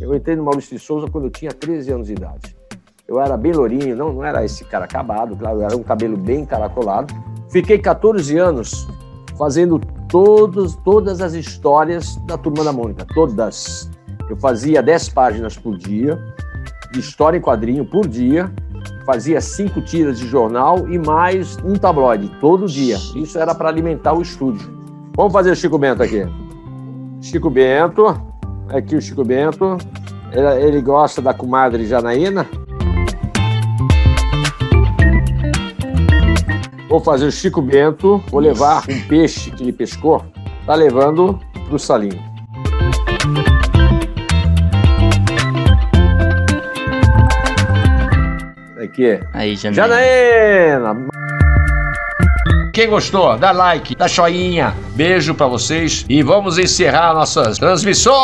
Eu entrei no Maurício de Souza quando eu tinha 13 anos de idade. Eu era bem lourinho, não, não era esse cara acabado, claro, era um cabelo bem encaracolado. Fiquei 14 anos fazendo todos, todas as histórias da Turma da Mônica, todas. Eu fazia 10 páginas por dia, de história em quadrinho por dia, fazia cinco tiras de jornal e mais um tabloide todo dia. Isso era para alimentar o estúdio. Vamos fazer Chico Bento aqui. Chico Bento, aqui o Chico Bento. Ele, ele gosta da comadre Janaína. Vou fazer o Chico Bento, vou levar um peixe que ele pescou, tá levando pro salinho. Aqui. Aí, Janaína. Janaína! Quem gostou, dá like, dá joinha. Beijo pra vocês e vamos encerrar nossas transmissões.